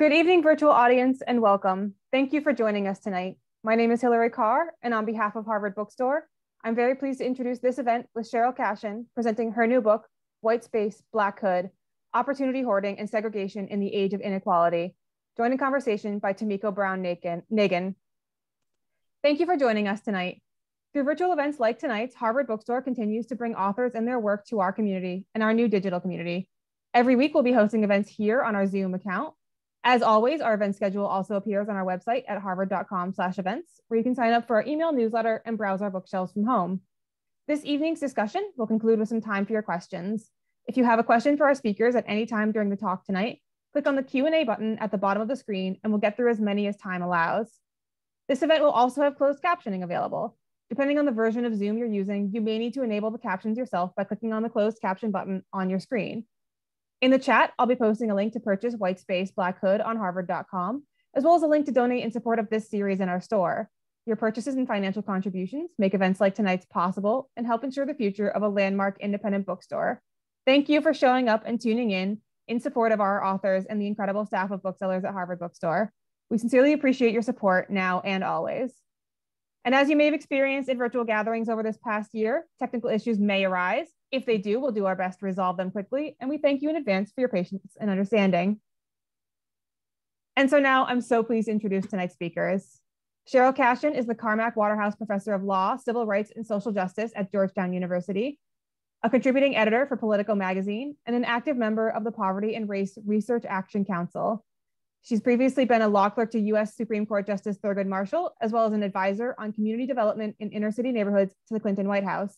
Good evening, virtual audience, and welcome. Thank you for joining us tonight. My name is Hillary Carr, and on behalf of Harvard Bookstore, I'm very pleased to introduce this event with Sheryll Cashin presenting her new book, White Space, Black Hood, Opportunity Hoarding and Segregation in the Age of Inequality. Joined in conversation by Tomiko Brown Nagin. Thank you for joining us tonight. Through virtual events like tonight's, Harvard Bookstore continues to bring authors and their work to our community and our new digital community. Every week, we'll be hosting events here on our Zoom account, as always, our event schedule also appears on our website at harvard.com slash events, where you can sign up for our email newsletter and browse our bookshelves from home. This evening's discussion will conclude with some time for your questions. If you have a question for our speakers at any time during the talk tonight, click on the Q&A button at the bottom of the screen and we'll get through as many as time allows. This event will also have closed captioning available. Depending on the version of Zoom you're using, you may need to enable the captions yourself by clicking on the closed caption button on your screen. In the chat, I'll be posting a link to purchase White Space Black Hood on harvard.com, as well as a link to donate in support of this series in our store. Your purchases and financial contributions make events like tonight's possible and help ensure the future of a landmark independent bookstore. Thank you for showing up and tuning in in support of our authors and the incredible staff of booksellers at Harvard Bookstore. We sincerely appreciate your support now and always. And as you may have experienced in virtual gatherings over this past year, technical issues may arise, if they do, we'll do our best to resolve them quickly, and we thank you in advance for your patience and understanding. And so now I'm so pleased to introduce tonight's speakers. Sheryll Cashin is the Carmack Waterhouse Professor of Law, Civil Rights, and Social Justice at Georgetown University, a contributing editor for Politico Magazine, and an active member of the Poverty and Race Research Action Council. She's previously been a law clerk to US Supreme Court Justice Thurgood Marshall, as well as an advisor on community development in inner city neighborhoods to the Clinton White House.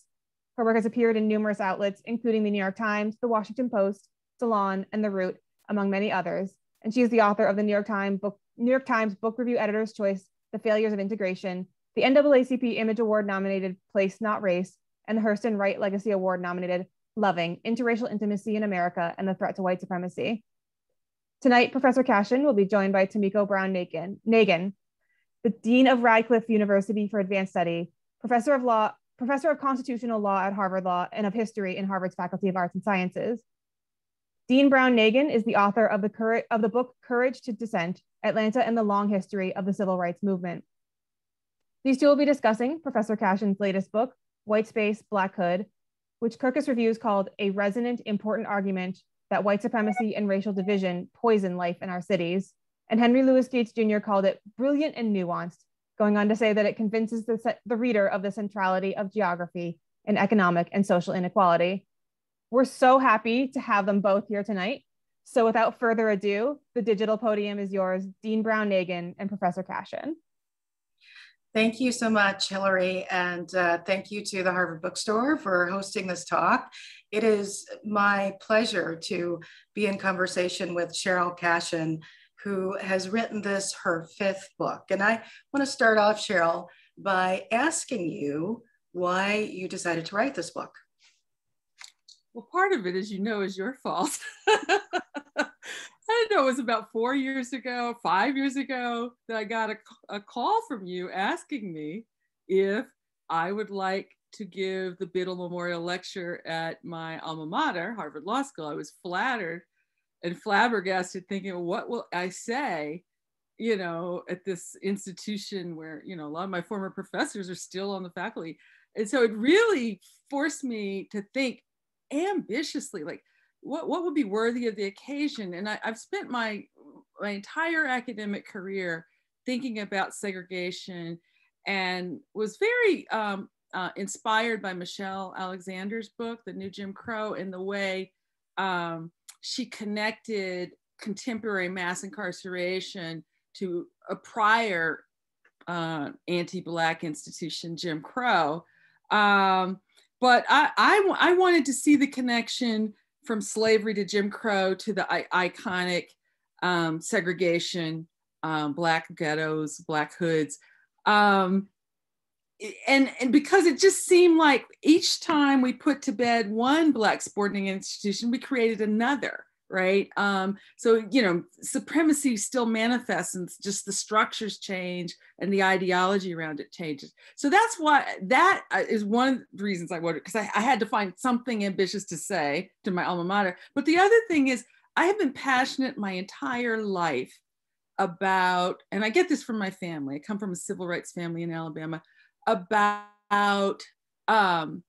Her work has appeared in numerous outlets, including the New York Times, the Washington Post, Salon, and The Root, among many others. And she is the author of the New York Times book, New York Times Book Review Editor's Choice, The Failures of Integration, the NAACP Image Award nominated Place Not Race, and the Hurston Wright Legacy Award nominated Loving, Interracial Intimacy in America and the Threat to White Supremacy. Tonight, Professor Cashin will be joined by Tomiko Brown Nagin, the Dean of Radcliffe University for Advanced Study, Professor of Law professor of constitutional law at Harvard Law and of history in Harvard's Faculty of Arts and Sciences. Dean Brown Nagin is the author of the, of the book Courage to Dissent, Atlanta and the Long History of the Civil Rights Movement. These two will be discussing Professor Cashin's latest book, White Space, Black Hood, which Kirkus Reviews called a resonant, important argument that white supremacy and racial division poison life in our cities. And Henry Louis Gates Jr. called it brilliant and nuanced, going on to say that it convinces the, the reader of the centrality of geography and economic and social inequality. We're so happy to have them both here tonight. So without further ado, the digital podium is yours, Dean Brown Nagin and Professor Cashin. Thank you so much, Hillary, and uh, thank you to the Harvard Bookstore for hosting this talk. It is my pleasure to be in conversation with Sheryll Cashin, who has written this, her fifth book. And I want to start off, Sheryll, by asking you why you decided to write this book. Well, part of it, as you know, is your fault. I know, it was about four years ago, five years ago, that I got a, a call from you asking me if I would like to give the Biddle Memorial Lecture at my alma mater, Harvard Law School. I was flattered and flabbergasted thinking what will i say you know at this institution where you know a lot of my former professors are still on the faculty. And so it really forced me to think ambitiously like what, what would be worthy of the occasion? And I, i've spent my my entire academic career thinking about segregation and was very um, uh, inspired by michelle alexander's book the new jim crow and the way um, she connected contemporary mass incarceration to a prior uh, anti-black institution, Jim Crow. Um, but I, I, I, wanted to see the connection from slavery to Jim Crow to the I- iconic um, segregation, um, black ghettos, black hoods. Um, and, and because it just seemed like each time we put to bed one black sporting institution, we created another right? Um, so you know supremacy still manifests and just the structures change and the ideology around it changes. So that's why that uh, one of the reasons i wanted because I, I had to find something ambitious to say to my alma mater. But the other thing is i have been passionate my entire life about, and I get this from my family, I come from a civil rights family in Alabama, about um,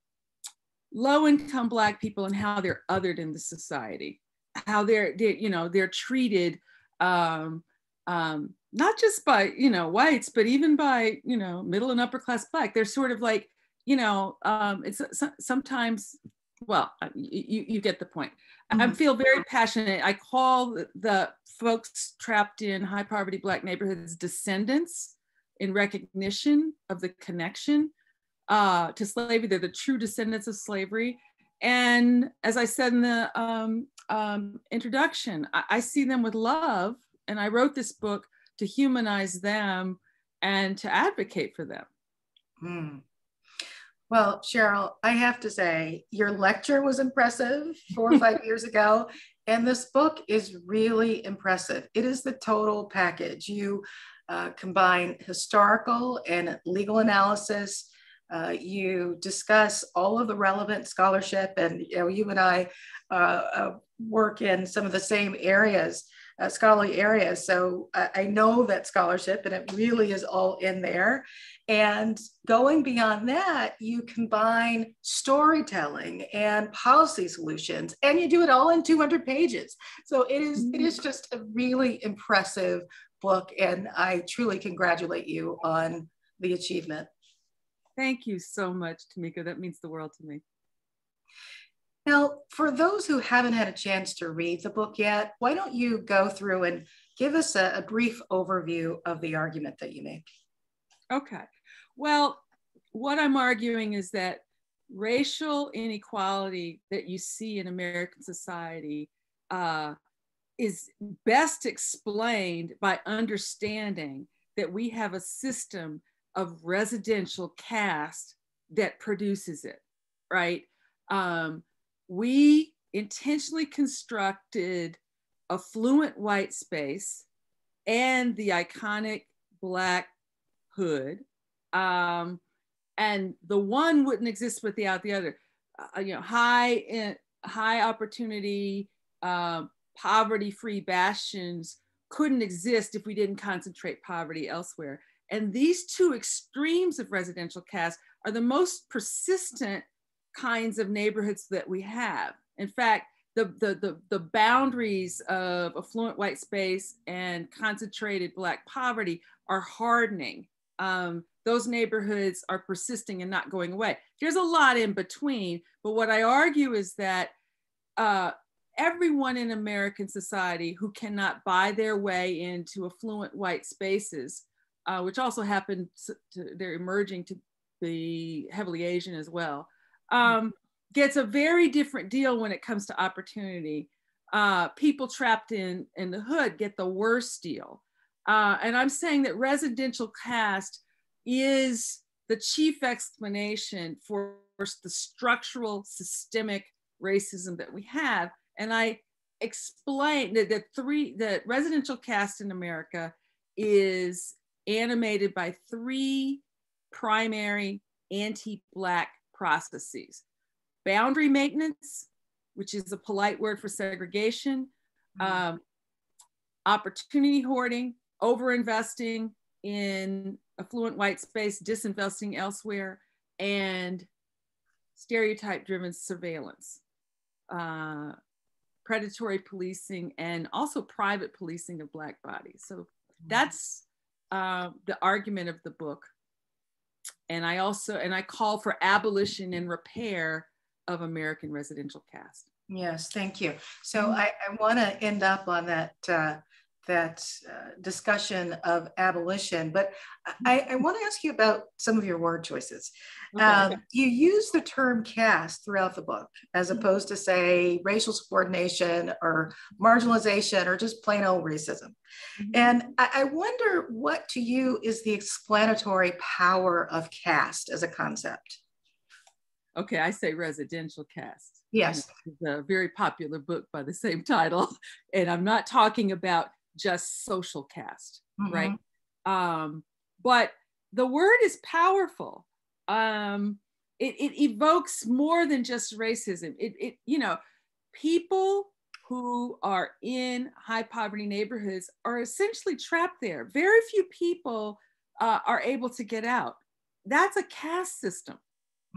low income Black people and how they're othered in the society, how they're, they're you know, they're treated um, um, not just by, you know, whites, but even by, you know, middle and upper class Black. They're sort of like, you know, um, it's sometimes, well, uh, you, you get the point. Mm-hmm. I feel very passionate. I call the folks trapped in high poverty Black neighborhoods descendants in recognition of the connection uh, to slavery. They're the true descendants of slavery. And as I said in the um, um, introduction, I, I see them with love. And I wrote this book to humanize them and to advocate for them. Mm. Well, Sheryll, I have to say, your lecture was impressive four or five years ago. And this book is really impressive. It is the total package. You uh, combine historical and legal analysis. Uh, you discuss all of the relevant scholarship, and you, know, you and I uh, uh work in some of the same areas uh, scholarly areas. So I, I know that scholarship, and it really is all in there. And going beyond that, you combine storytelling and policy solutions, and you do it all in 200 pages. So it is it is just a really impressive book, and I truly congratulate you on the achievement. Thank you so much, Tomiko. That means the world to me. Now, for those who haven't had a chance to read the book yet, why don't you go through and give us a, a brief overview of the argument that you make? Okay. Well, what I'm arguing is that racial inequality that you see in American society uh, is best explained by understanding that we have a system of residential caste that produces it, right? Um, we intentionally constructed affluent white space and the iconic black hood. Um, and the one wouldn't exist without the other. Uh, you know, high in, high opportunity, uh, poverty-free bastions couldn't exist if we didn't concentrate poverty elsewhere. And these two extremes of residential caste are the most persistent kinds of neighborhoods that we have. In fact, the, the, the, the, boundaries of affluent white space and concentrated Black poverty are hardening. Um, those neighborhoods are persisting and not going away. There's a lot in between, but what I argue is that uh, everyone in American society who cannot buy their way into affluent white spaces, uh, which also happen to, they're emerging to be heavily Asian as well, um, gets a very different deal when it comes to opportunity. Uh, people trapped in, in the hood get the worst deal. Uh, and I'm saying that residential caste is the chief explanation for the structural systemic racism that we have. And I explain that the three that residential caste in America is animated by three primary anti-black processes. Boundary maintenance, which is a polite word for segregation, mm-hmm. um, opportunity hoarding, overinvesting in affluent white space, disinvesting elsewhere, and stereotype driven surveillance, uh, predatory policing, and also private policing of Black bodies. So mm-hmm. that's uh, the argument of the book and I also and I call for abolition and repair of American residential caste. Yes, thank you. So mm-hmm. I, I want to end up on that uh, that uh, discussion of abolition, but I, I want to ask you about some of your word choices. Okay, um, You use the term caste throughout the book, as mm-hmm. opposed to say racial subordination or marginalization or just plain old racism. Mm-hmm. And I, I wonder what to you is the explanatory power of caste as a concept. Okay, I say residential caste. Yes. It's a very popular book by the same title. And I'm not talking about just social caste, mm-hmm. right? Um, but the word is powerful. Um, it, it evokes more than just racism. It, it, you know, people who are in high poverty neighborhoods are essentially trapped there. Very few people uh, are able to get out. That's a caste system,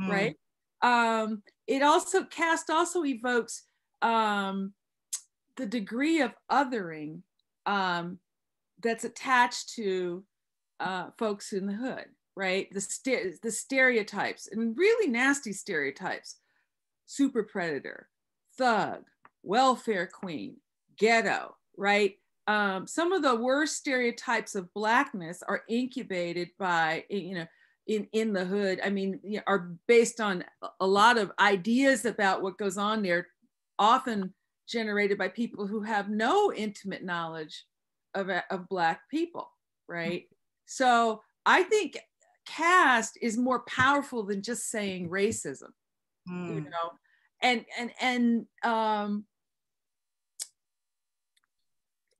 mm. right? Um, it also caste also evokes um, the degree of othering um, that's attached to uh, folks in the hood, right? The, st- the stereotypes and really nasty stereotypes super predator, thug, welfare queen, ghetto, right? Um, some of the worst stereotypes of blackness are incubated by, you know, in, in the hood. I mean, you know, are based on a lot of ideas about what goes on there, often generated by people who have no intimate knowledge of, of black people, right? So I think caste is more powerful than just saying racism, mm. you know, and and and um,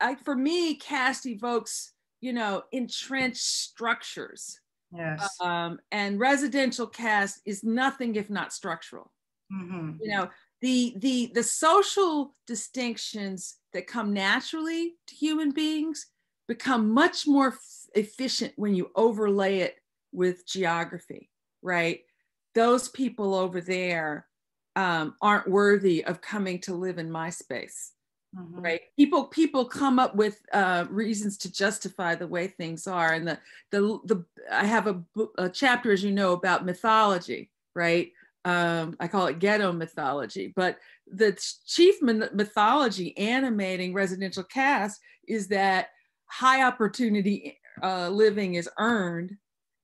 I, for me, caste evokes, you know, entrenched structures. Yes. Um, and residential caste is nothing if not structural. Mm-hmm. You know, the the the social distinctions that come naturally to human beings become much more f- efficient when you overlay it with geography, right? Those people over there um, aren't worthy of coming to live in my space mm-hmm. right people people come up with uh, reasons to justify the way things are and the the, the i have a, a chapter as you know about mythology right um, i call it ghetto mythology but the chief mythology animating residential caste is that high opportunity uh, living is earned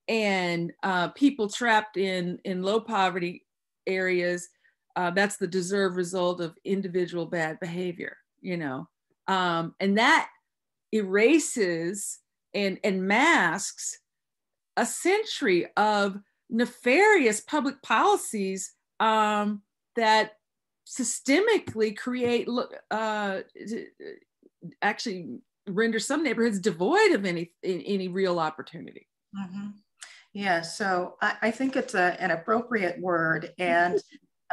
and uh, people trapped in in low poverty areas uh, that's the deserved result of individual bad behavior you know? Um, and that erases and and masks a century of nefarious public policies um, that systemically create uh, actually render some neighborhoods devoid of any any real opportunity mm-hmm. yeah so I, I, think it's a, an appropriate word and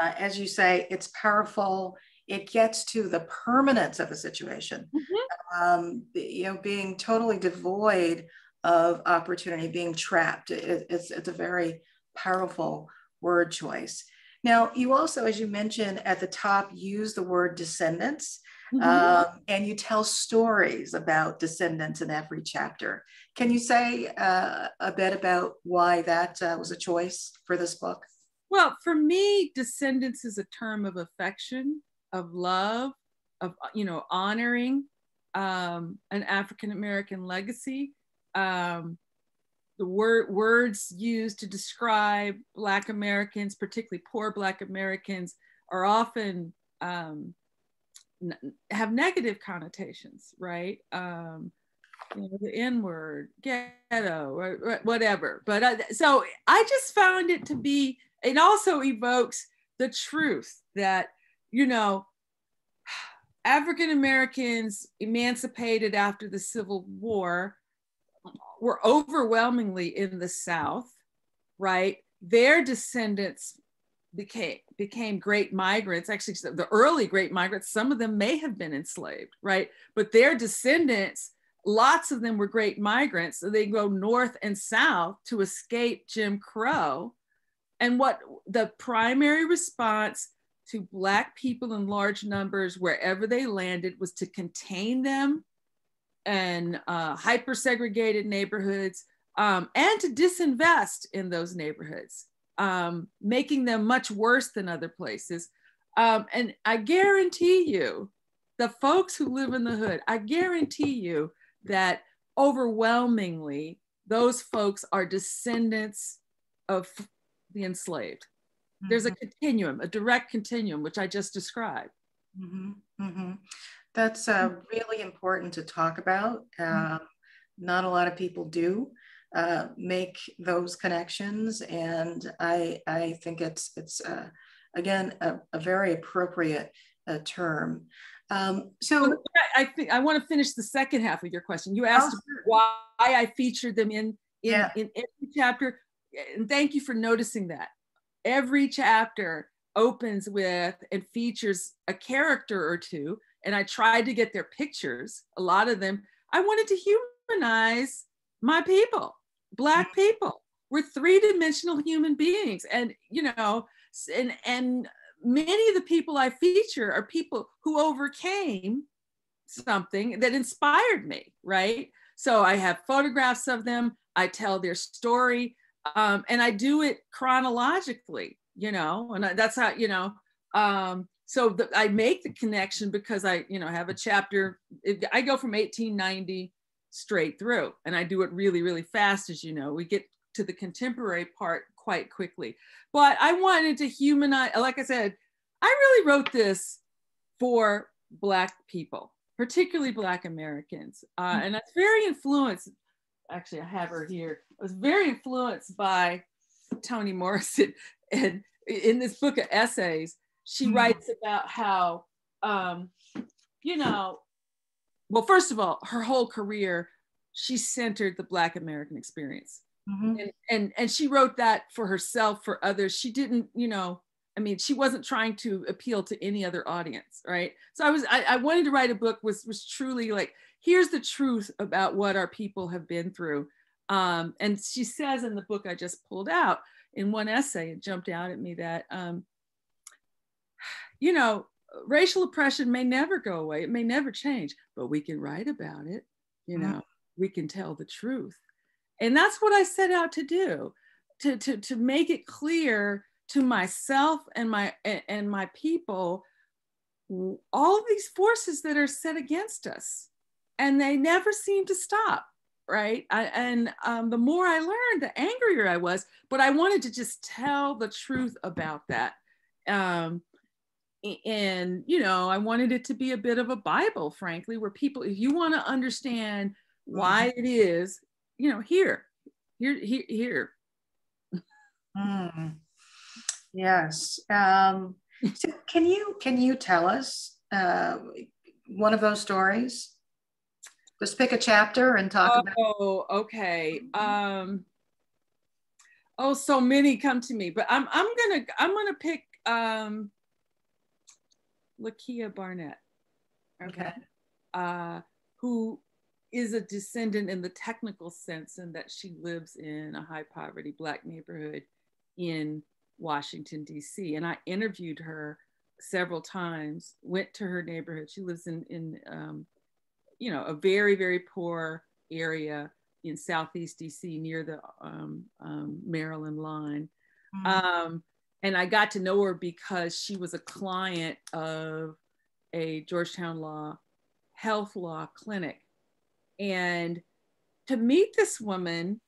uh, as you say it's powerful it gets to the permanence of a situation. Mm-hmm. Um, you know, being totally devoid of opportunity, being trapped. It, it's, it's a very powerful word choice. Now, you also, as you mentioned at the top, use the word descendants. Mm-hmm. Um, and you tell stories about descendants in every chapter. Can you say uh, a bit about why that uh, was a choice for this book? Well, for me, descendants is a term of affection of love, of you know honoring um, an African American legacy. Um, the word words used to describe Black Americans, particularly poor Black Americans, are often um, have negative connotations, right? Um, you know, the N word, ghetto, or, whatever. But uh, so I just found it to be. It also evokes the truth that you know, African Americans emancipated after the Civil War were overwhelmingly in the South, right? Their descendants became became great migrants. Actually, the early great migrants, some of them may have been enslaved, right? But their descendants, lots of them were great migrants. So they go north and south to escape Jim Crow. And what the primary response to Black people in large numbers wherever they landed was to contain them and uh, hyper segregated neighborhoods um, and to disinvest in those neighborhoods, um, making them much worse than other places. Um, and I guarantee you, the folks who live in the hood, I guarantee you that overwhelmingly those folks are descendants of the enslaved. There's a mm-hmm. continuum, a direct continuum, which I just described. Mm-hmm. Mm-hmm. That's uh, mm. really important to talk about. Uh, not a lot of people do uh, make those connections, and I I think it's it's uh, again a, a, very appropriate uh, term. Um, so I think I want to finish the second half of your question. You asked oh, why I featured them in in, yeah. in every chapter, and thank you for noticing that every chapter opens with and features a character or two and I tried to get their pictures. A lot of them, I wanted to humanize my people, Black people. We're three-dimensional human beings, and you know, and and many of the people I feature are people who overcame something that inspired me, right? So I have photographs of them. I tell their story, um, and I do it chronologically, you know, and that's how you know. Um, so the, I make the connection because I, you know, have a chapter. It, I go from 1890 straight through, and I do it really, really fast, as you know. We get to the contemporary part quite quickly, but I wanted to humanize. Like I said, I really wrote this for Black people, particularly Black Americans, uh, mm. and it's very influenced. Actually, I have her here. I was very influenced by Toni Morrison, and in this book of essays she mm-hmm. writes about how um, you know well first of all her whole career she centered the black american experience mm-hmm. and, and and she wrote that for herself for others she didn't you know i mean she wasn't trying to appeal to any other audience right so i was i, I wanted to write a book was was truly like here's the truth about what our people have been through um, and she says in the book i just pulled out in one essay it jumped out at me that um, you know, racial oppression may never go away, it may never change, but we can write about it, you mm-hmm. know, mm. we can tell the truth. And that's what I set out to do, to, to, to make it clear to myself and my and my people all of these forces that are set against us and they never seem to stop right I, and um, the more i learned the angrier i was but i wanted to just tell the truth about that um, and you know i wanted it to be a bit of a bible frankly where people if you want to understand why mm-hmm. it is you know here here here here mm. yes um, so can you can you tell us uh, one of those stories just pick a chapter and talk oh, about oh okay um oh so many come to me but i'm i'm gonna i'm gonna pick um Lakia Barnett. Okay. Uh, who is a descendant in the technical sense in that she lives in a high poverty Black neighborhood in Washington, D.C. And I interviewed her several times, went to her neighborhood. She lives in, in um, you know, a very, very poor area in Southeast D.C. near the um, um, Maryland line. Mm-hmm and I got to know her because she was a client of a Georgetown Law health law clinic. And to meet this woman,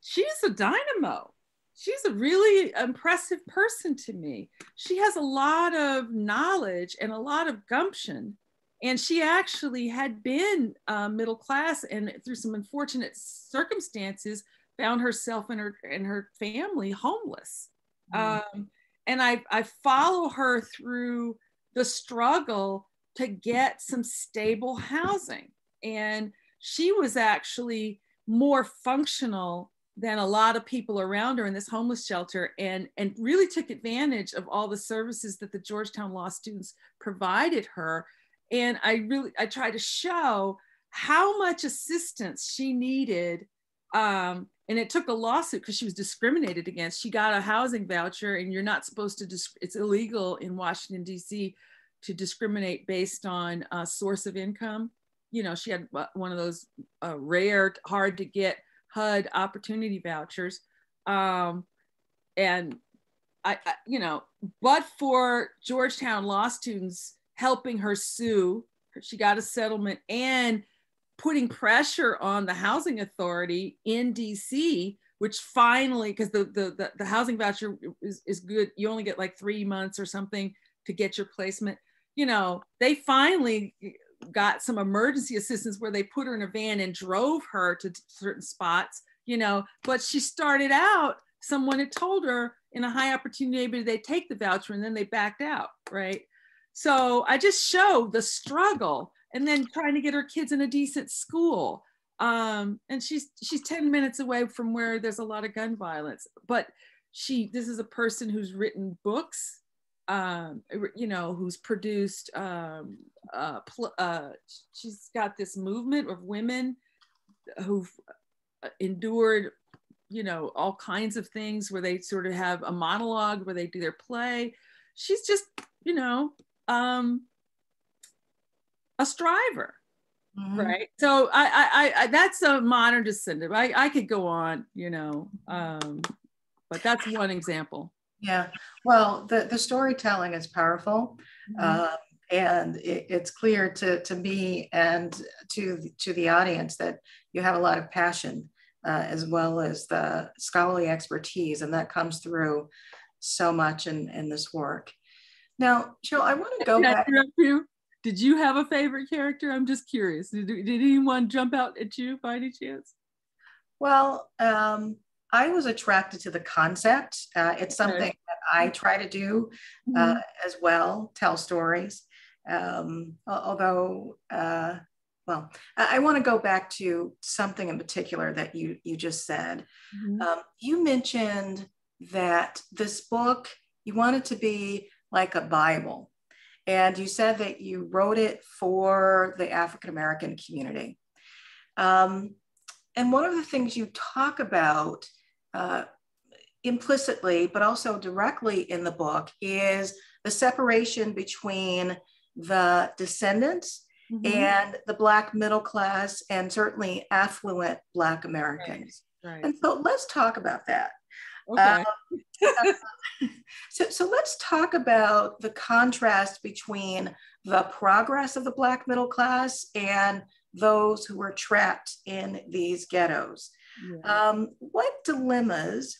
she's a dynamo. She's a really impressive person to me. She has a lot of knowledge and a lot of gumption. And she actually had been uh, middle class and through some unfortunate circumstances found herself and her and her family homeless. Mm-hmm. Um, and I, I follow her through the struggle to get some stable housing. And she was actually more functional than a lot of people around her in this homeless shelter and, and really took advantage of all the services that the Georgetown Law students provided her. And I really, I try to show how much assistance she needed um, and it took a lawsuit because she was discriminated against. She got a housing voucher, and you're not supposed to. Dis- it's illegal in Washington D.C. to discriminate based on a source of income. You know, she had one of those uh, rare, hard to get HUD opportunity vouchers, um, and I, I, you know, but for Georgetown law students helping her sue, she got a settlement and putting pressure on the housing authority in DC, which finally, because the, the, the, the, housing voucher is, is good, you only get like three months or something to get your placement. You know, they finally got some emergency assistance where they put her in a van and drove her to certain spots, you know, but she started out, someone had told her in a high opportunity neighborhood they take the voucher and then they backed out, right? So I just show the struggle and then trying to get her kids in a decent school. Um, and she's she's 10 minutes away from where there's a lot of gun violence. But she this is a person who's written books um, you know, who's produced, um, uh, uh, she's got this movement of women who've uh, endured, you know, all kinds of things where they sort of have a monologue where they do their play. She's just, you know, um, a striver. Mm-hmm. Right. So I, I, I, that's a modern descendant. I, I could go on, you know, um, but that's one example. Yeah. Well, the, the storytelling is powerful. Mm-hmm. Uh, and it, it's clear to, to me and to, to the audience that you have a lot of passion uh, as well as the scholarly expertise, and that comes through so much in, in this work. Now, Jill, I want to go back. to You? Did you have a favorite character? I'm just curious. Did, did anyone jump out at you by any chance? Well, um, I was attracted to the concept. Uh, it's something okay. that I try to do uh, mm-hmm. as well, tell stories. Um, although, uh, well, I, I want to go back to something in particular that you you just said. Mm-hmm. Um, you mentioned that this book you want it to be like a Bible, and you said that you wrote it for the African American community. Um, and one of the things you talk about uh, implicitly, but also directly in the book, is the separation between the descendants mm-hmm. and the Black middle class, and certainly affluent Black Americans. Right. Right. And so let's talk about that. Okay. Um, so, so let's talk about the contrast between the progress of the Black middle class and those who were trapped in these ghettos. Yeah. Um, what dilemmas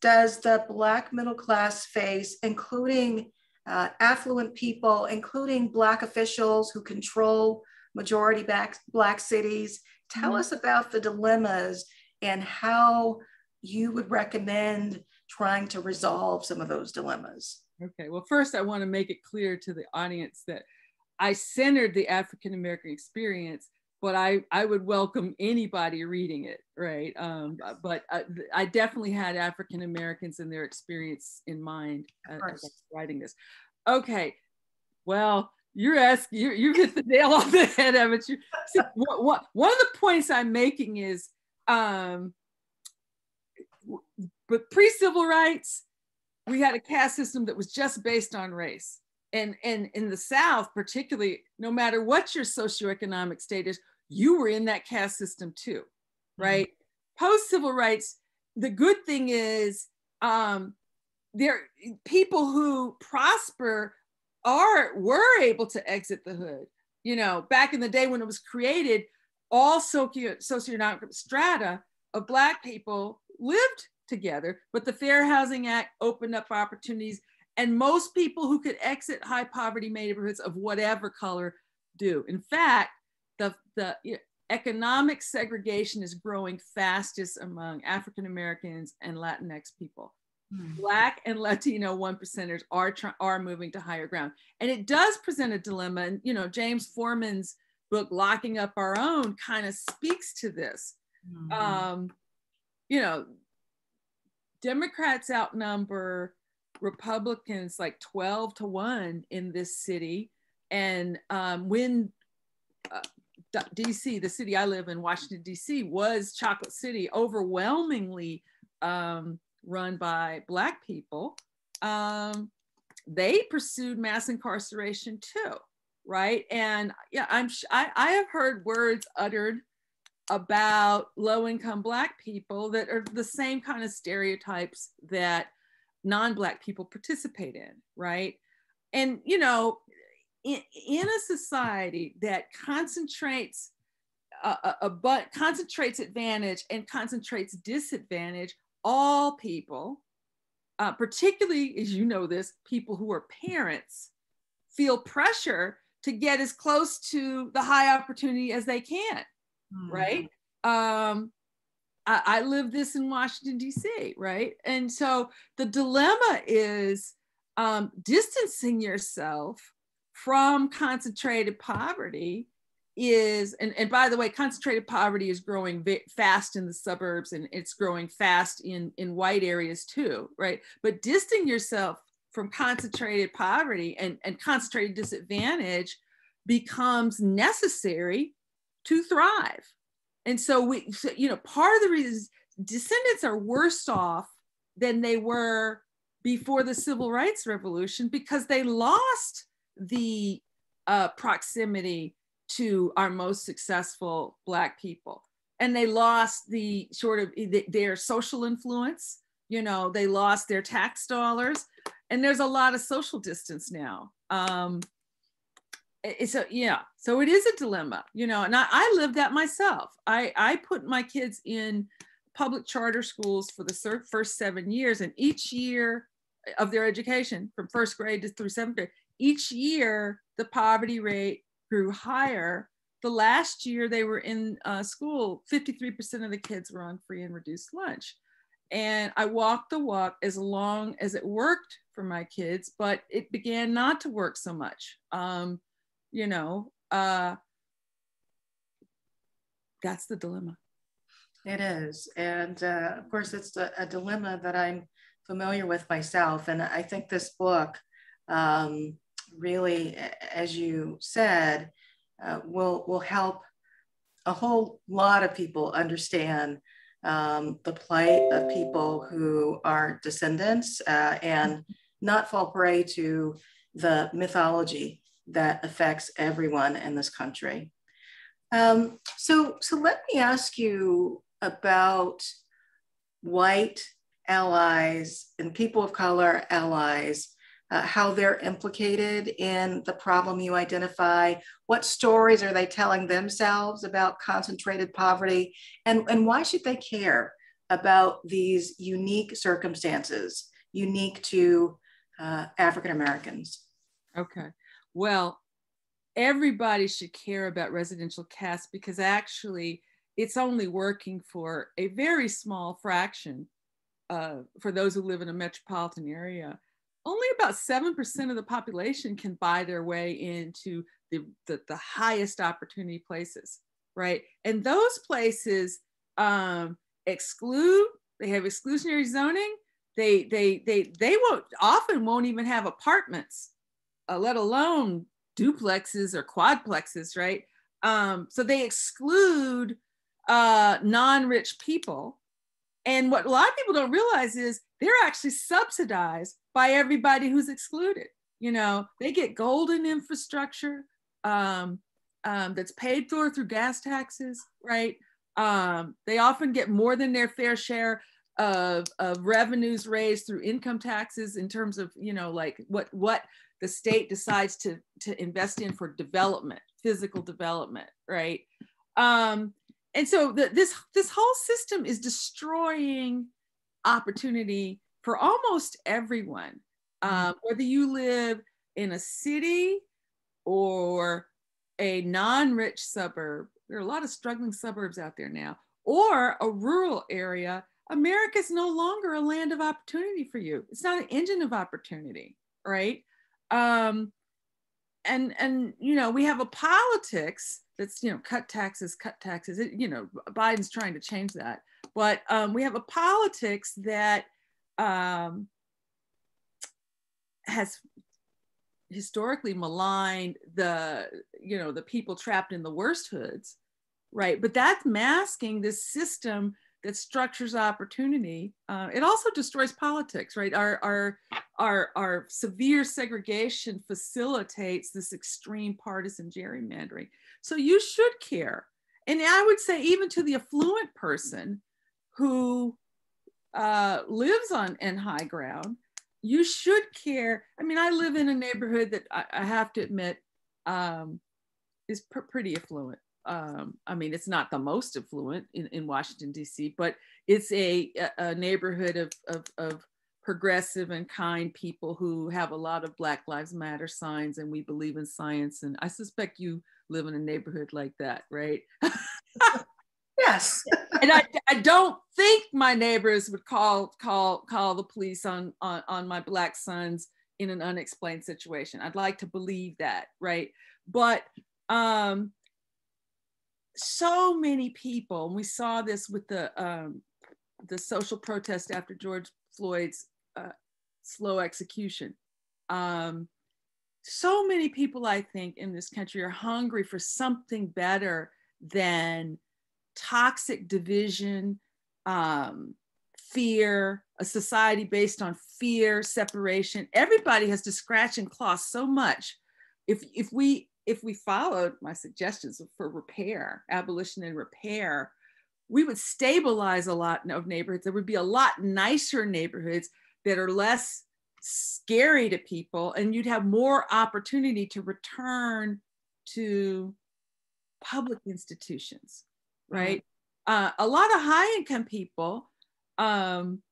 does the Black middle class face, including uh, affluent people, including Black officials who control majority black, black cities? Tell mm-hmm. us about the dilemmas and how you would recommend trying to resolve some of those dilemmas. Okay, well, first, I want to make it clear to the audience that I centered the African American experience but I, I would welcome anybody reading it, right? Um, but I, I, definitely had African Americans and their experience in mind as I was writing this. Okay, well, you're asking, you, you hit the nail on the head, haven't you? See, what, what, one of the points I'm making is, um, but pre-civil rights, we had a caste system that was just based on race and and in the south particularly no matter what your socioeconomic status you were in that caste system too mm-hmm. right mm-hmm. post civil rights the good thing is um there people who prosper are were able to exit the hood you know back in the day when it was created all socio socioeconomic strata of black people lived together but the fair housing act opened up opportunities and most people who could exit high poverty neighborhoods of whatever color do. In fact, the, the economic segregation is growing fastest among African Americans and Latinx people. Mm. Black and Latino one percenters are are moving to higher ground, and it does present a dilemma. And you know, James Forman's book "Locking Up Our Own" kind of speaks to this. Mm. Um, you know, Democrats outnumber Republicans like 12 to 1 in this city. And um, when uh, DC, the city I live in, Washington, DC, was Chocolate City, overwhelmingly um, run by Black people, um, they pursued mass incarceration too, right? And yeah, I'm I, I have heard words uttered about low income Black people that are the same kind of stereotypes that non-black people participate in right? And you know in, in a society that concentrates a, a, but concentrates advantage and concentrates disadvantage all people uh, particularly as you know this people who are parents feel pressure to get as close to the high opportunity as they can mm-hmm. right um, I, I live this in Washington, D.C., right? And so the dilemma is um, distancing yourself from concentrated poverty is and, and by the way concentrated poverty is growing fast in the suburbs and it's growing fast in in white areas too right but distancing yourself from concentrated poverty and, and concentrated disadvantage becomes necessary to thrive. And so we, so, you know, part of the reason is descendants are worse off than they were before the civil rights revolution because they lost the uh, proximity to our most successful black people. And they lost the sort of their social influence you know they lost their tax dollars. And there's a lot of social distance now. Um it's a yeah so it is a dilemma you know and i, I lived that myself. I i put my kids in public charter schools for the first seven years and each year of their education from first grade to through seventh grade each year the poverty rate grew higher. The last year they were in uh, school 53% of the kids were on free and reduced lunch. And I walked the walk as long as it worked for my kids, but it began not to work so much. Um, you know, uh, that's the dilemma. It is. And uh, of course, it's a, a, dilemma that I'm familiar with myself. And I think this book um, really, as you said, uh, will, will help a whole lot of people understand um, the plight of people who are descendants uh, and not fall prey to the mythology that affects everyone in this country. Um, so, so let me ask you about white allies and people of color allies uh, how they're implicated in the problem you identify. What stories are they telling themselves about concentrated poverty? And, and why should they care about these unique circumstances, unique to uh, African Americans? Okay. Well, everybody should care about residential caste because actually it's only working for a very small fraction uh, for those who live in a metropolitan area only about 7% of the population can buy their way into the, the, the highest opportunity places, right? And those places um, exclude, they have exclusionary zoning. They, they, they, they won't, often won't even have apartments, uh, let alone duplexes or quadplexes, right? Um, so they exclude uh, non-rich people. And what a lot of people don't realize is they're actually subsidized by everybody who's excluded. You know, they get golden infrastructure um, um, that's paid for through gas taxes, right? Um, they often get more than their fair share of, of revenues raised through income taxes in terms of, you know, like what what the state decides to to invest in for development, physical development, right? Um, and so the, this this whole system is destroying opportunity for almost everyone, mm-hmm. um, whether you live in a city or a non-rich suburb. There are a lot of struggling suburbs out there now, or a rural area. America is no longer a land of opportunity for you. It's not an engine of opportunity, right? Um, and and you know we have a politics that's you know cut taxes, cut taxes. It, you know Biden's trying to change that, but um, we have a politics that um, has historically maligned the you know the people trapped in the worst hoods right? But that's masking this system that structures opportunity. Uh, it also destroys politics right? Our, our our our severe segregation facilitates this extreme partisan gerrymandering so you should care and i would say even to the affluent person who uh, lives on in high ground, you should care. I mean, I live in a neighborhood that I, I have to admit um, is pr- pretty affluent. Um, I mean, it's not the most affluent in, in Washington, D.C., but it's a, a neighborhood of, of, of progressive and kind people who have a lot of Black Lives Matter signs and we believe in science. And I suspect you live in a neighborhood like that, right? Yes. and I, I don't think my neighbors would call call call the police on, on on my black sons in an unexplained situation. I'd like to believe that, right? But um so many people, and we saw this with the um the social protest after George Floyd's slow execution, Um, so many people, I think, in this country are hungry for something better than toxic division, um, fear, a society based on fear, separation. Everybody has to scratch and claw so much. If if we if we followed my suggestions for repair, abolition and repair, we would stabilize a lot of neighborhoods. There would be a lot nicer neighborhoods that are less scary to people, and you'd have more opportunity to return to public institutions, right? Mm-hmm. Uh, a lot of high income people, um,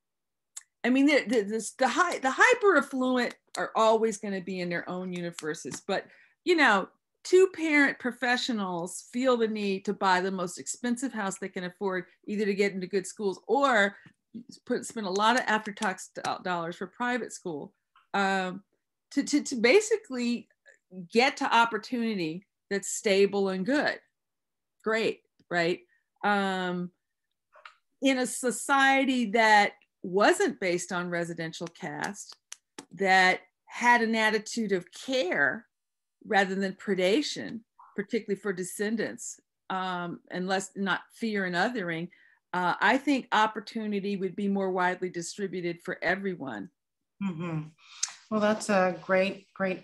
I mean, the, the, the, high, the hyper affluent are always going to be in their own universes, but you know, two parent professionals feel the need to buy the most expensive house they can afford, either to get into good schools or put spend a lot of after tax dollars for private school, um, to, to, to basically get to opportunity that's stable and good. Great, right? Um, in a society that wasn't based on residential caste, that had an attitude of care rather than predation, particularly for descendants, um, and less not fear and othering, uh, I think opportunity would be more widely distributed for everyone. Mm-hmm. Well, that's a great, great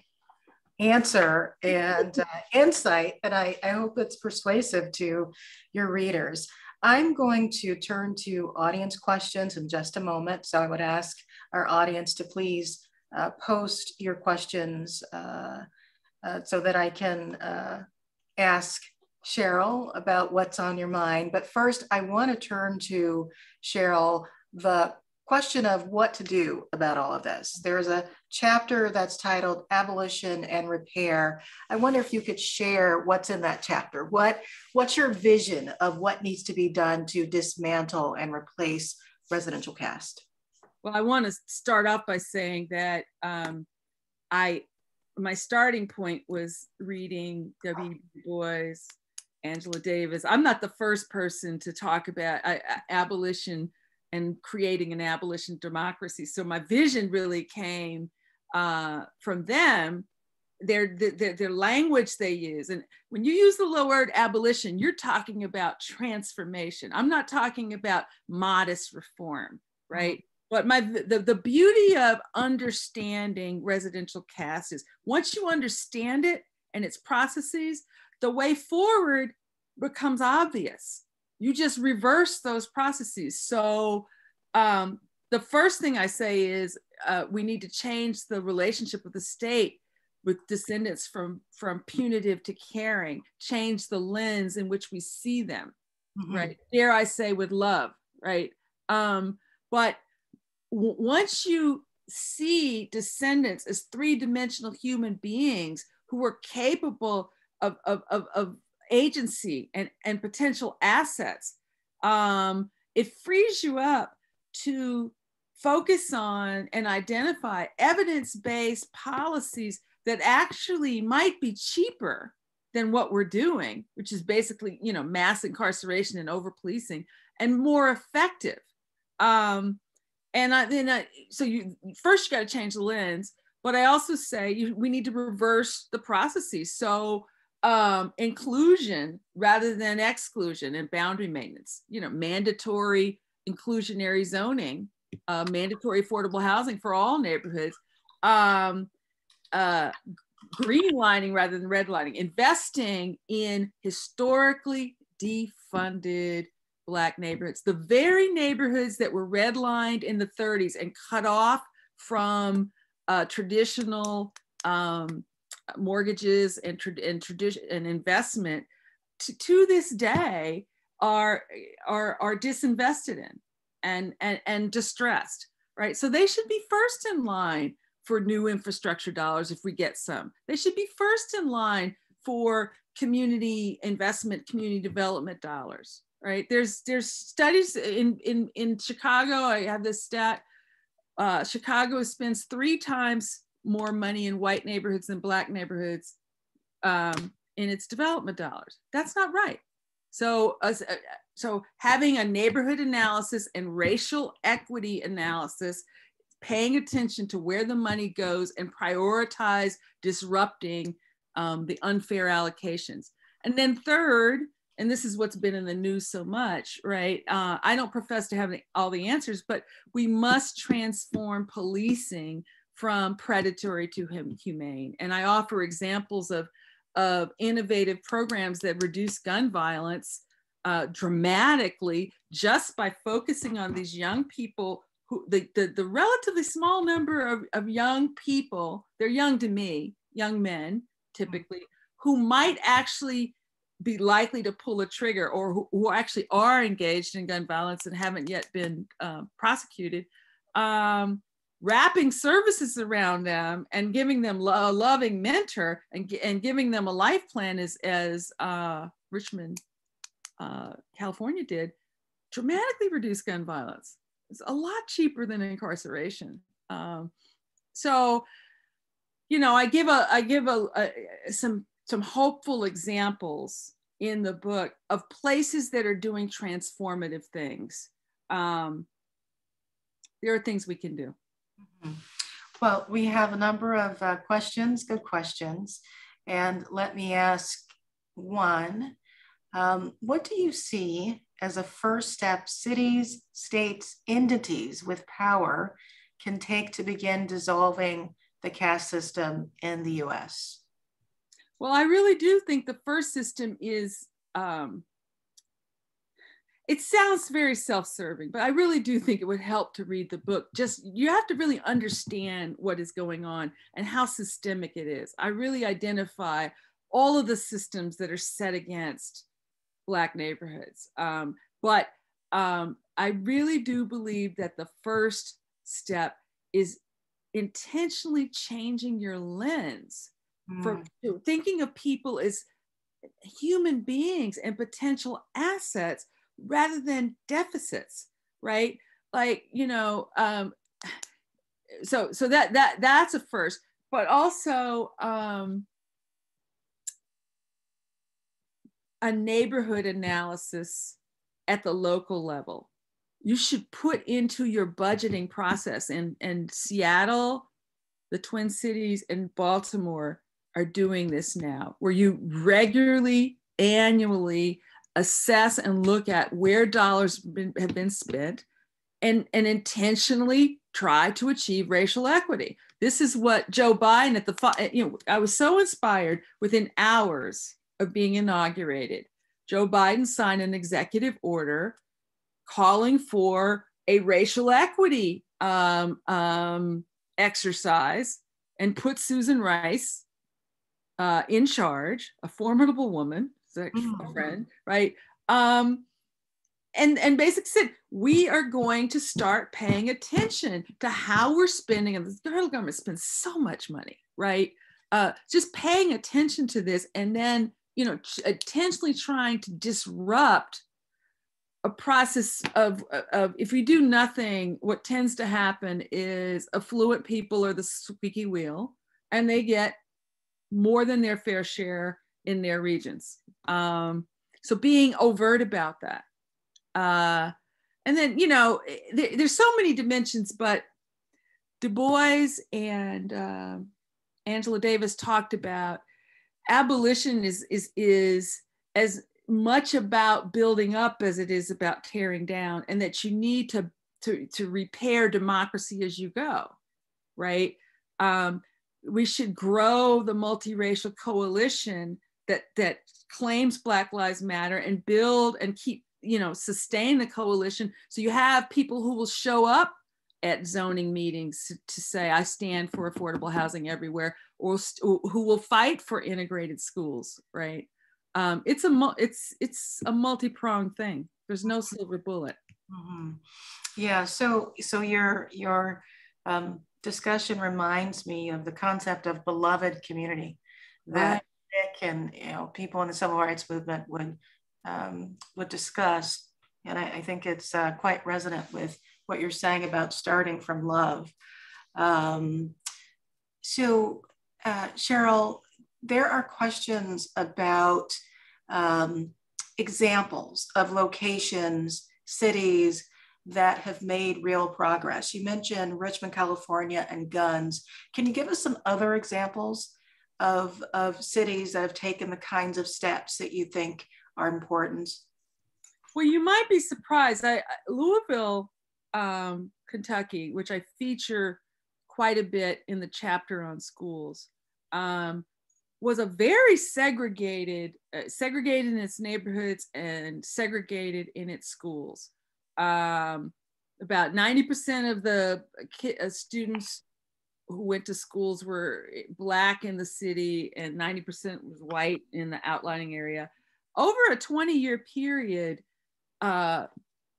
answer and uh, insight that I, I hope it's persuasive to your readers. I'm going to turn to audience questions in just a moment. So I would ask our audience to please uh, post your questions uh, uh, so that I can uh, ask Sheryll about what's on your mind. But first, I want to turn to Sheryll the question of what to do about all of this. There's a chapter that's titled Abolition and Repair. I wonder if you could share what's in that chapter. What, what's your vision of what needs to be done to dismantle and replace residential caste? Well, I want to start off by saying that um, I my starting point was reading W. Du Bois, Angela Davis. I'm not the first person to talk about uh, abolition and creating an abolition democracy. So my vision really came uh, from them. Their, their, their language they use. And when you use the word abolition, you're talking about transformation. I'm not talking about modest reform, right? but my the, the beauty of understanding residential caste is once you understand it and its processes the way forward becomes obvious. You just reverse those processes. So um, the first thing i say is uh, we need to change the relationship with the state with descendants from from punitive to caring change the lens in which we see them mm-hmm. right? Dare i say with love right? Um, but once you see descendants as three-dimensional human beings who are capable of, of, of, of agency and, and potential assets, um, it frees you up to focus on and identify evidence-based policies that actually might be cheaper than what we're doing, which is basically, you know, mass incarceration and over policing, and more effective. Um, and I, then I, so you first you got to change the lens but i also say you, we need to reverse the processes so um, inclusion rather than exclusion and boundary maintenance you know mandatory inclusionary zoning uh, mandatory affordable housing for all neighborhoods um, uh, greenlining rather than redlining investing in historically defunded black neighborhoods, the very neighborhoods that were redlined in the 30s and cut off from uh, traditional um, mortgages and, tra- and tradition and investment to, to this day are, are, are disinvested in and, and, and distressed, right? So they should be first in line for new infrastructure dollars if we get some. They should be first in line for community investment, community development dollars right? There's there's studies in in in Chicago. I have this stat. Uh, Chicago spends three times more money in white neighborhoods than black neighborhoods um, in its development dollars. That's not right. So, uh, so having a neighborhood analysis and racial equity analysis paying attention to where the money goes and prioritize disrupting um, the unfair allocations. And then third, and this is what's been in the news so much, right? Uh, I don't profess to have all the answers, but we must transform policing from predatory to humane. And I offer examples of, of innovative programs that reduce gun violence uh, dramatically just by focusing on these young people who the, the, the relatively small number of, of young people, they're young to me, young men typically, who might actually be likely to pull a trigger or who, who actually are engaged in gun violence and haven't yet been uh, prosecuted, um, wrapping services around them and giving them a loving mentor and, and giving them a life plan as, as uh, Richmond, uh, California did, dramatically reduce gun violence. It's a lot cheaper than incarceration. Um, so, you know, I give a I give a, a some some hopeful examples in the book of places that are doing transformative things. Um, there are things we can do. Well, we have a number of uh, questions, good questions. And let me ask one um, What do you see as a first step cities, states, entities with power can take to begin dissolving the caste system in the US? Well, I really do think the first system is, um, it sounds very self serving, but I really do think it would help to read the book. Just you have to really understand what is going on and how systemic it is. I really identify all of the systems that are set against Black neighborhoods. Um, but um, I really do believe that the first step is intentionally changing your lens for mm. thinking of people as human beings and potential assets rather than deficits right? Like you know um so so that that that's a first but also um a neighborhood analysis at the local level. You should put into your budgeting process and and seattle the twin cities and baltimore are doing this now, where you regularly, annually assess and look at where dollars been, have been spent and, and intentionally try to achieve racial equity. This is what Joe Biden at the, you know, I was so inspired within hours of being inaugurated. Joe Biden signed an executive order calling for a racial equity um, um, exercise and put Susan Rice uh, in charge, a formidable woman, a mm-hmm. friend, right? Um, and and basically said we are going to start paying attention to how we're spending and the federal government spends so much money right uh, just paying attention to this and then you know intentionally trying to disrupt a process of, of if we do nothing what tends to happen is affluent people are the squeaky wheel and they get more than their fair share in their regions. Um, so being overt about that. Uh, and then, you know, there, there's so many dimensions, but Du Bois and uh, Angela Davis talked about abolition is, is, is as much about building up as it is about tearing down and that you need to, to, to repair democracy as you go, right? Um, we should grow the multiracial coalition that that claims black lives matter and build and keep you know sustain the coalition. So you have people who will show up at zoning meetings to, to say i stand for affordable housing everywhere or st- who will fight for integrated schools right? Um, it's a it's it's a multi-pronged thing. There's no silver bullet. Mm-hmm. yeah so so your your um, discussion reminds me of the concept of beloved community that and you know people in the civil rights movement would um, would discuss, and I, I think it's uh, quite resonant with what you're saying about starting from love. Um, so, uh, Sheryll, there are questions about um, examples of locations, cities that have made real progress. You mentioned Richmond, California, and guns. Can you give us some other examples of, of cities that have taken the kinds of steps that you think are important? Well, you might be surprised. I, Louisville, um, Kentucky, which I feature quite a bit in the chapter on schools, um, was a very segregated, uh, segregated in its neighborhoods and segregated in its schools. Um, about 90% of the uh, students who went to schools were black in the city and 90% was white in the outlining area. Over a 20 year period, uh,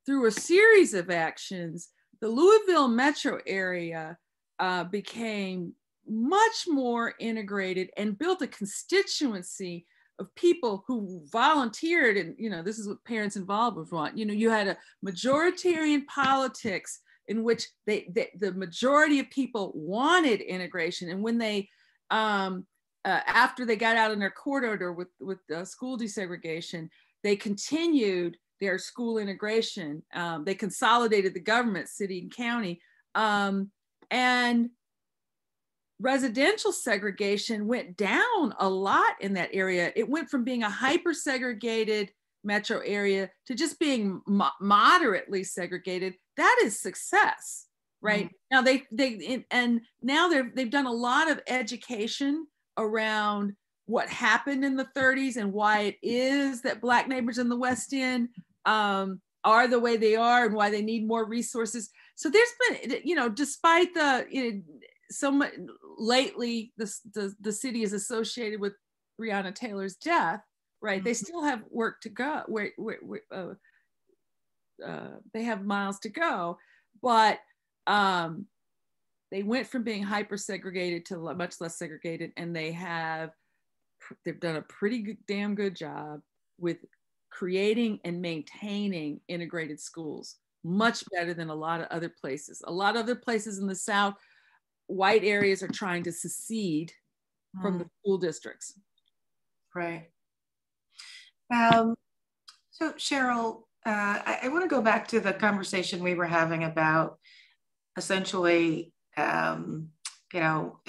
through a series of actions, the Louisville metro area uh, became much more integrated and built a constituency of people who volunteered and you know this is what parents involved with want you know you had a majoritarian politics in which they, they the majority of people wanted integration and when they um, uh, after they got out in their court order with with uh, school desegregation they continued their school integration um, they consolidated the government city and county um, and residential segregation went down a lot in that area. It went from being a hyper segregated metro area to just being mo- moderately segregated. That is success, right? Mm-hmm. Now they they and now they're they've done a lot of education around what happened in the 30s and why it is that black neighbors in the West End um, are the way they are and why they need more resources. So there's been, you know, despite the you know, so much lately the, the, the city is associated with Breonna Taylor's death, right? Mm-hmm. They still have work to go where, where, where uh, uh, they have miles to go, but um, they went from being hyper segregated to much less segregated, and they have they've done a pretty good, damn good job with creating and maintaining integrated schools much better than a lot of other places. A lot of other places in the South white areas are trying to secede mm. from the mm. school districts. Right. Um, so Sheryll, uh, I, I want to go back to the conversation we were having about essentially, um, you know,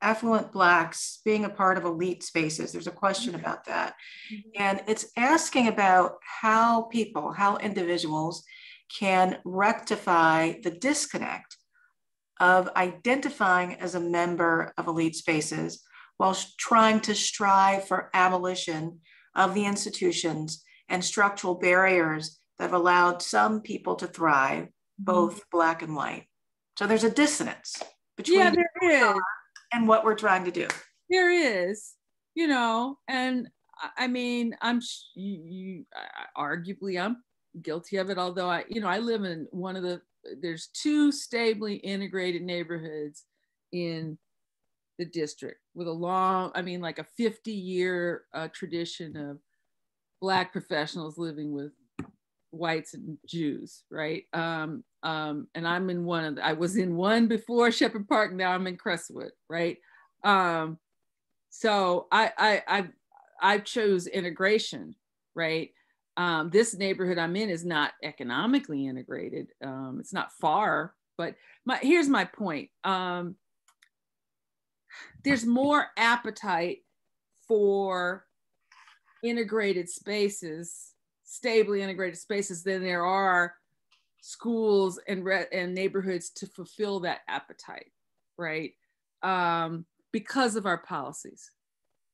affluent Blacks being a part of elite spaces. There's a question mm-hmm. about that. Mm-hmm. And it's asking about how people, how individuals can rectify the disconnect of identifying as a member of elite spaces while trying to strive for abolition of the institutions and structural barriers that have allowed some people to thrive, mm-hmm. both mm-hmm. black and white. So there's a dissonance between yeah, there is. and what we're trying to do. There is, you know, and I mean, I'm you, you arguably I'm guilty of it. Although I, you know, I live in one of the there's two stably integrated neighborhoods in the district with a long, I mean, like a 50 year uh, tradition of Black professionals living with whites and Jews, right? Um, um, and I'm in one of the, I was in one before Shepherd Park, now I'm in Crestwood, right? Um, so I, I, I, I chose integration, right? um, this neighborhood I'm in is not economically integrated. Um, it's not far, but my, here's my point. Um, there's more appetite for integrated spaces, stably integrated spaces than there are schools and, re- and neighborhoods to fulfill that appetite, right? Um, because of our policies.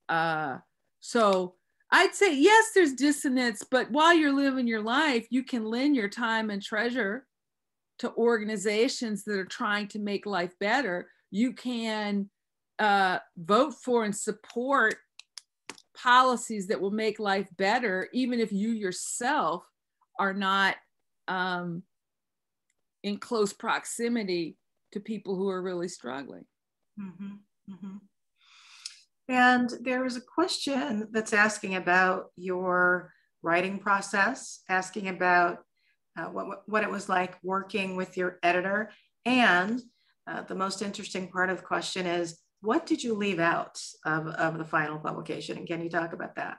Uh, so I'd say yes, there's dissonance, but while you're living your life, you can lend your time and treasure to organizations that are trying to make life better. You can uh, vote for and support policies that will make life better, even if you yourself are not um, in close proximity to people who are really struggling. Mm-hmm. Mm-hmm. And there is a question that's asking about your writing process, asking about uh, what, what it was like working with your editor. And uh, the most interesting part of the question is what did you leave out of, of the final publication? And can you talk about that?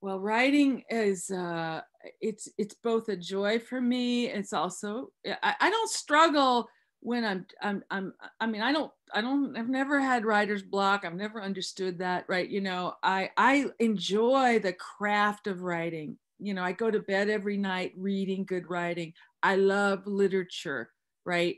Well, writing is uh, it's it's both a joy for me. It's also I, I don't struggle when I'm I'm I'm I mean I don't I don't I've never had writer's block. I've never understood that, right? You know, I I enjoy the craft of writing. You know, I go to bed every night reading good writing. I love literature, right?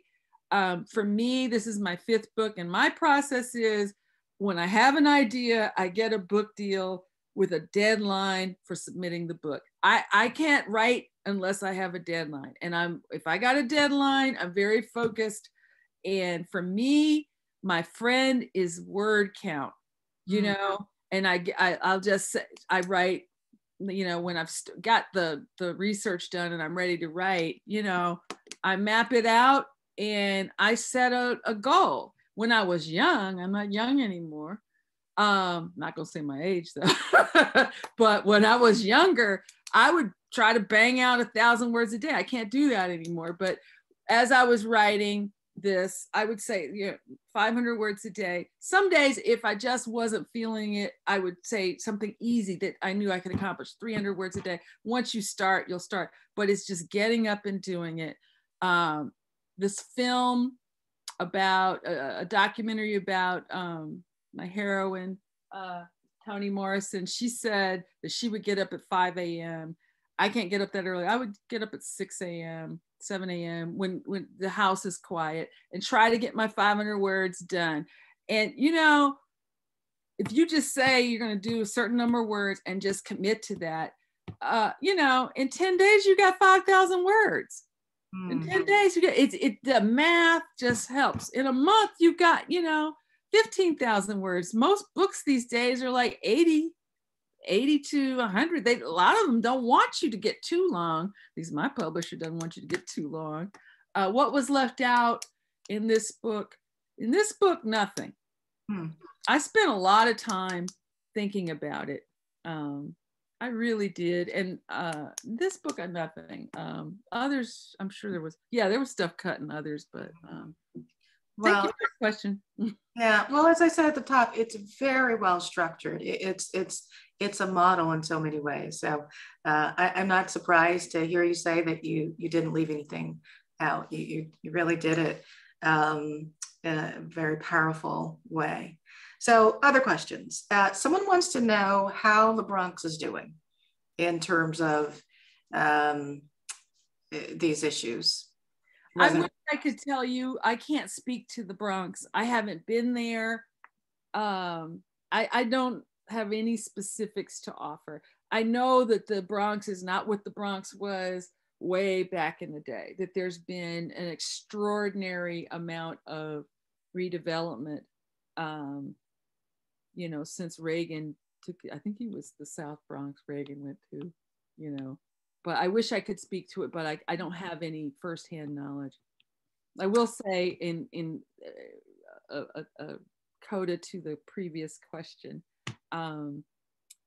Um, for me, this is my fifth book, and my process is when I have an idea, I get a book deal with a deadline for submitting the book. I, I can't write unless I have a deadline. And I'm if I got a deadline, I'm very focused. And for me, my friend is word count, you mm-hmm. know, and I, I I'll just say I write, you know, when I've got the the research done and I'm ready to write, you know, I map it out and I set a, a goal. When I was young, I'm not young anymore. Um, not gonna say my age though, but when I was younger, I would try to bang out a thousand words a day. I can't do that anymore. But as I was writing this, I would say, you know, 500 words a day. Some days, if I just wasn't feeling it, I would say something easy that I knew I could accomplish 300 words a day. Once you start, you'll start, but it's just getting up and doing it. Um, this film about a, a documentary about um, my heroine, uh, Toni Morrison, she said that she would get up at 5 a.m. I can't get up that early. I would get up at 6 a.m., 7 a.m. when when the house is quiet and try to get my 500 words done. And you know, if you just say you're going to do a certain number of words and just commit to that, uh, you know, in 10 days you got 5,000 words. Mm. In 10 hmm. days you get it's it the math just helps. In a month you got, you know, 15,000 words. Most books these days are like 80, 80 to 100. They, a lot of them don't want you to get too long. At least my publisher doesn't want you to get too long. Uh, what was left out in this book? In this book, nothing. Hmm. I spent a lot of time thinking about it. Um, I really did. And uh, this book, I nothing. Um, others, I'm sure there was, yeah, there was stuff cut in others, but um, well, Thank you for question. Yeah, well, as I said at the top, it's very well structured. It's it's it's a model in so many ways. So uh, I, am not surprised to hear you say that you you didn't leave anything out. You you, you really did it um, in a very powerful way. So other questions. Uh, someone wants to know how the Bronx is doing in terms of um, these issues. I wish I could tell you. I can't speak to the Bronx. I haven't been there. Um, I, I don't have any specifics to offer. I know that the Bronx is not what the Bronx was way back in the day, that there's been an extraordinary amount of redevelopment, um, you know, since Reagan took, I think he was the South Bronx Reagan went to, you know, but I wish I could speak to it, but I, I don't have any firsthand knowledge. I will say in, in uh, a, a, a coda to the previous question, um,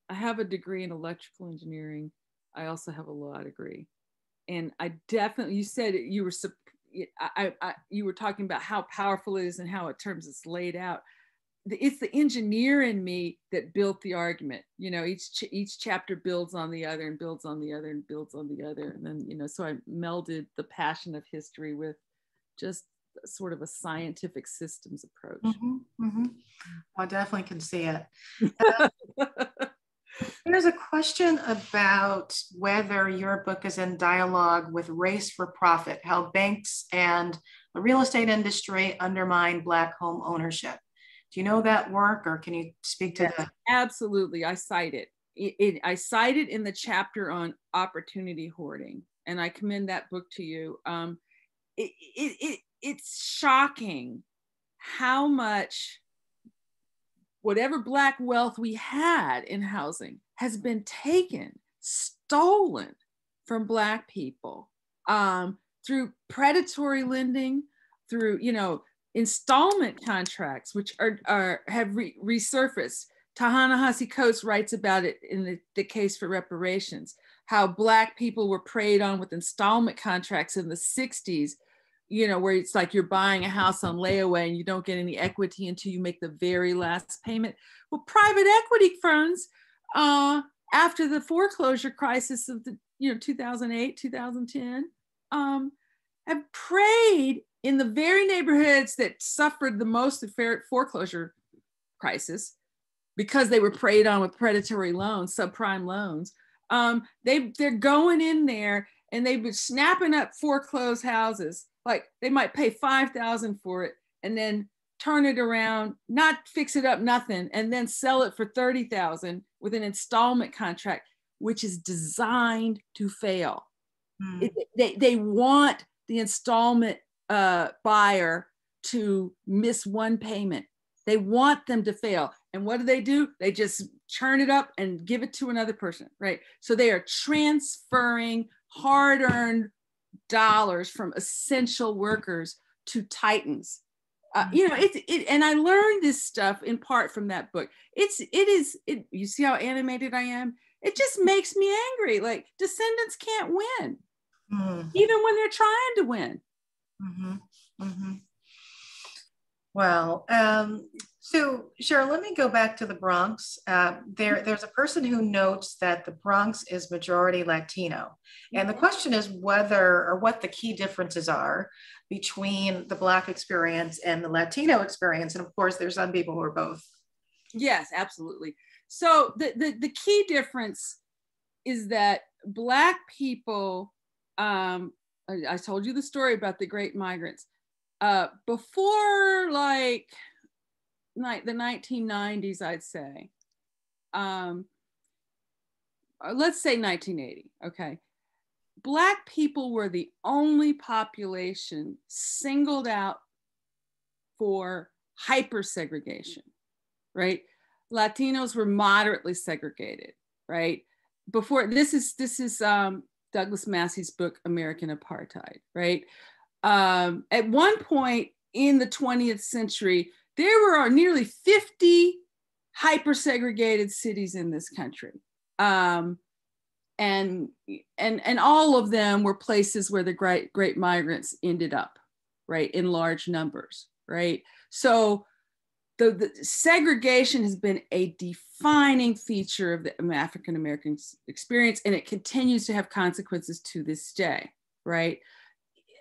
I have a degree in electrical engineering. I also have a law degree. And I definitely, you said you were, I, I, you were talking about how powerful it is and how it terms it's laid out. It's the engineer in me that built the argument. You know, each ch- each chapter builds on the other and builds on the other and builds on the other, and then you know, so I melded the passion of history with just sort of a scientific systems approach. Mm-hmm, mm-hmm. I definitely can see it. There's a question about whether your book is in dialogue with race for profit, how banks and the real estate industry undermine Black home ownership. Do you know that work or can you speak to that? Absolutely. I cite it. It, it. I cite it in the chapter on opportunity hoarding, and I commend that book to you. Um, it, it, it, it's shocking how much whatever black wealth we had in housing has been taken stolen from black people um, through predatory lending through you know installment contracts which are, are have re- resurfaced Ta-Nehisi Coates writes about it in the, the case for reparations how black people were preyed on with installment contracts in the 60s you know, where it's like you're buying a house on layaway and you don't get any equity until you make the very last payment. Well, private equity firms, uh, after the foreclosure crisis of the you know 2008 2010 um, have preyed in the very neighborhoods that suffered the most of foreclosure crisis because they were preyed on with predatory loans subprime loans um, they they're going in there and they've been snapping up foreclosed houses like they might pay 5000 for it and then turn it around not fix it up nothing and then sell it for 30000 with an installment contract which is designed to fail mm. it, they, they want the installment uh, buyer to miss one payment. They want them to fail. And what do they do? They just churn it up and give it to another person right? So they are transferring hard earned dollars from essential workers to titans. Uh, you know it's it and i learned this stuff in part from that book. It's it is it you see how animated i am? It just makes me angry. Like descendants can't win mm. even when they're trying to win mm-hmm. Mm-hmm. well um, so, Sheryll, let me go back to the Bronx. Uh, there, there's a person who notes that the Bronx is majority Latino. And the question is whether or what the key differences are between the Black experience and the Latino experience. And of course, there's some people who are both. Yes, absolutely. So, the, the, the key difference is that Black people, um, I, told you the story about the great migrants. Uh, before like like the 1990s, I'd say. Um, uh, let's say 1980, okay. Black people were the only population singled out for hyper segregation, right? Latinos were moderately segregated, right? Before this is this is um, Douglas Massey's book American Apartheid, right? Um, at one point in the 20th century, there were nearly 50 hyper segregated cities in this country. Um, and, and, and all of them were places where the great, great migrants ended up, right, in large numbers, right? So the, the segregation has been a defining feature of the African American experience, and it continues to have consequences to this day, right?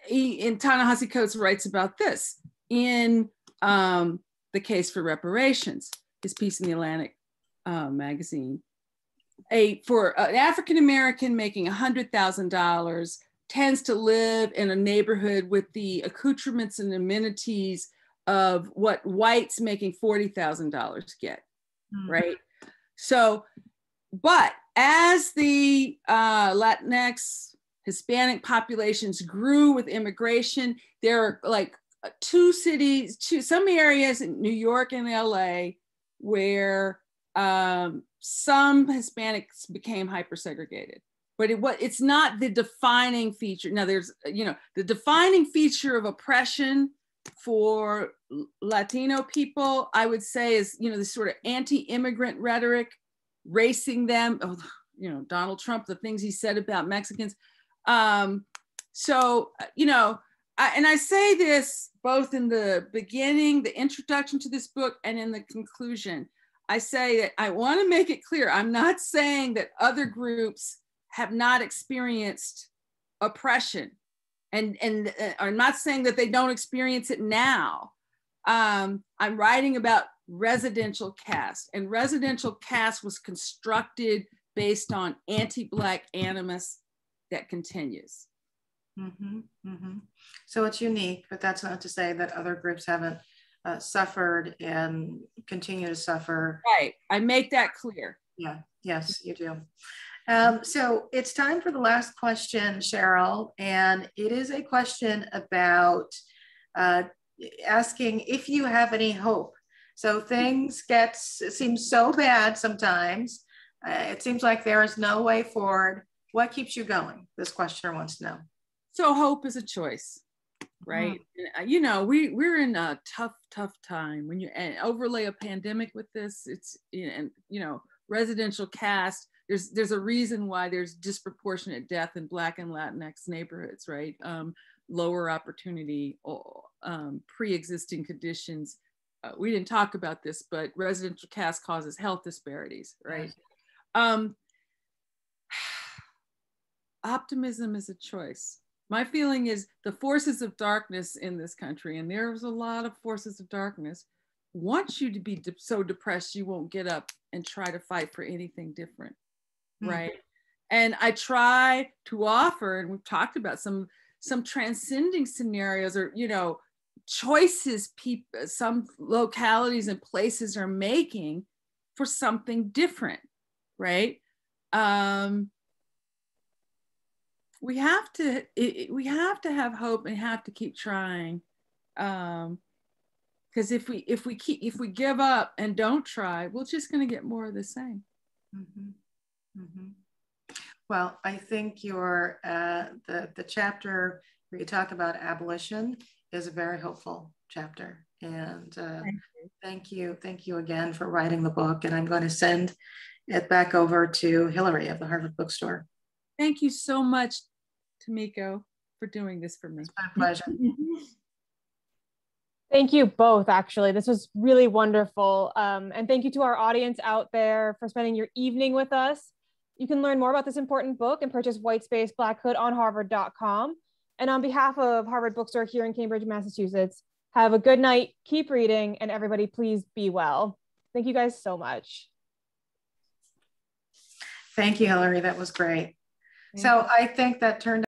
In Ta-Nehisi Coates writes about this in um, the case for reparations, his piece in the Atlantic uh, magazine. A for an African American making $100,000 tends to live in a neighborhood with the accoutrements and amenities of what whites making $40,000 get, mm. right? So, but as the uh, Latinx Hispanic populations grew with immigration, there are like two cities, two some areas in New York and LA where um, some Hispanics became hyper segregated. But it, what it's not the defining feature. Now there's you know the defining feature of oppression for Latino people, I would say, is you know this sort of anti-immigrant rhetoric, racing them. Oh, you know Donald Trump, the things he said about Mexicans. Um, so you know I, and I say this both in the beginning, the introduction to this book, and in the conclusion. I say that I want to make it clear I'm not saying that other groups have not experienced oppression. And, and uh, I'm not saying that they don't experience it now. Um, I'm writing about residential caste, and residential caste was constructed based on anti Black animus that continues. Mm-hmm, mm-hmm. So it's unique, but that's not to say that other groups haven't uh, suffered and continue to suffer. Right. I make that clear. Yeah. Yes, you do. Um, so it's time for the last question, Sheryll, and it is a question about uh, asking if you have any hope. So things get seem so bad sometimes. Uh, it seems like there is no way forward. What keeps you going? This questioner wants to know. So hope is a choice, right? Mm. You know, we we're in a tough, tough time. When you and overlay a pandemic with this, it's and you know, residential caste. There's there's a reason why there's disproportionate death in Black and Latinx neighborhoods, right? Um, lower opportunity, um, pre-existing conditions. Uh, we didn't talk about this, but residential caste causes health disparities, right? Um, optimism is a choice. My feeling is the forces of darkness in this country, and there's a lot of forces of darkness, want you to be de- so depressed you won't get up and try to fight for anything different. Mm-hmm. Right. And I try to offer, and we've talked about some some transcending scenarios or you know choices people some localities and places are making for something different right um we have to it, we have to have hope and have to keep trying um because if we if we keep if we give up and don't try we're just going to get more of the same mm-hmm. Mm-hmm. well i think your uh, the the chapter where you talk about abolition is a very hopeful chapter and uh, thank, you. thank you thank you again for writing the book and i'm going to send it back over to hillary of the harvard bookstore thank you so much Tomiko, for doing this for me. It's my pleasure. Thank you both, actually. This was really wonderful. Um, and thank you to our audience out there for spending your evening with us. You can learn more about this important book and purchase White Space Black Hood on harvard.com. And on behalf of Harvard Bookstore here in Cambridge, Massachusetts, have a good night, keep reading, and everybody please be well. Thank you guys so much. Thank you, Hillary. That was great. So I think that turned